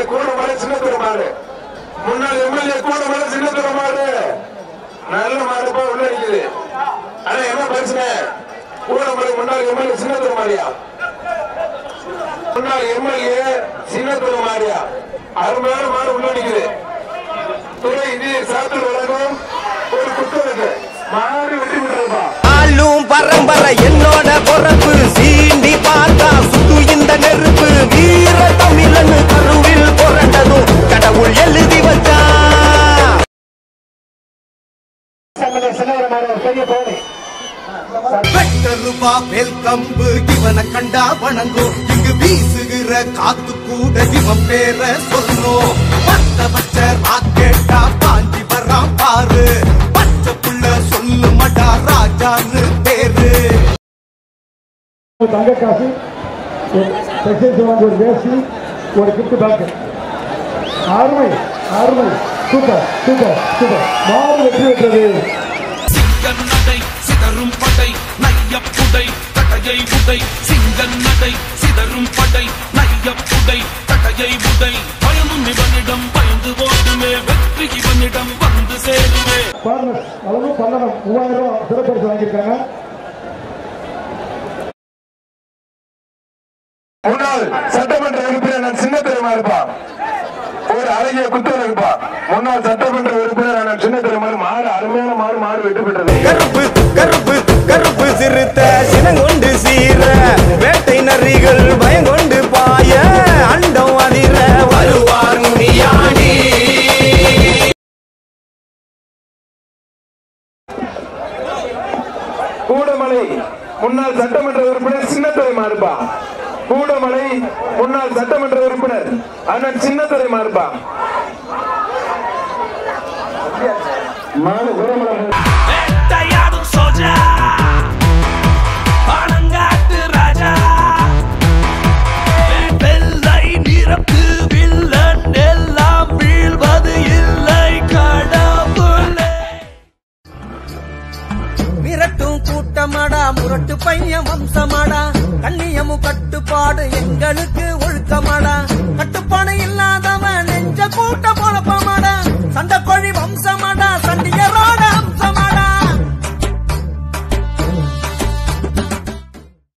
MLA Koodamalai சின்ன பெருமாறு முன்னாள் MLA Koodamalai சின்ன பெருமாறு நல்ல மாறுப்பா உள்ள இருக்குது ஆனா என்ன பிரச்சனை? கூட கூடமலை முன்னாள் எம்எல்ஏ சின்ன பெருமாறியா முன்னாள் எம்எல்ஏ சின்ன பெருமாறியா அருமையான மாடு உள்ள நிக்குது. வெட்டருவா வேல் கம்பு இவனை கண்டா வணங்கும் இங்கு வீசுகிற காத்து கூட இவன் பேர சொல்லும் பத்த பச்சை ராக்கெட்டா பாஞ்சி வரான் பாரு. பச்சை புள்ள சொல்லு மடா ராஜான்னு பேரு. தங்க காசு ஒரு வேசி ஒரு gift pack super super super. மாறு வெற்றி பெற்றது. உடை சிங்கன் நடை சிதறும் படை நையப்புடை கடையை உடை பயமும் இவனிடம் பயந்து ஓடுமே வெற்றி இவனிடம் வந்து ஃபார்மஸ் அளவு பன்னெண்டு மூவாயிரம் ரூபாய் சிறப்பரிசு வாங்கியிருக்காங்க. முன்னாள் சட்டமன்ற உறுப்பினர் நான் சின்ன பெருமா இருப்பான். ஒரு அழகிய குத்தல் இருப்பான். முன்னாள் சட்டமன்ற உறுப்பினர் நான் கூடமலை முன்னாள் சட்டமன்ற உறுப்பினர் சின்னத்துறை மாறுபா கூடமலை முன்னாள் சட்டமன்ற உறுப்பினர் அண்ணன் சின்னத்துறை மாறுபா மாடு கூடமலை முரட்டு பையன் வம்சமாடா. கண்ணியமும் கட்டுப்பாடு எங்களுக்கு ஒழுக்கமாடா. கட்டுப்பாடு இல்லாதவன் நெஞ்ச கூட்டம்